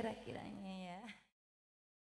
quiera, quiera.